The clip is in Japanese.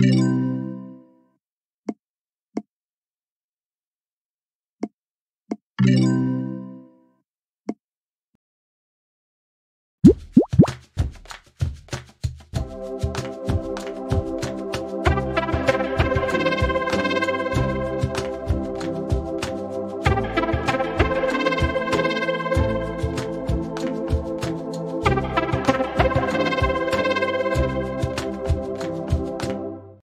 you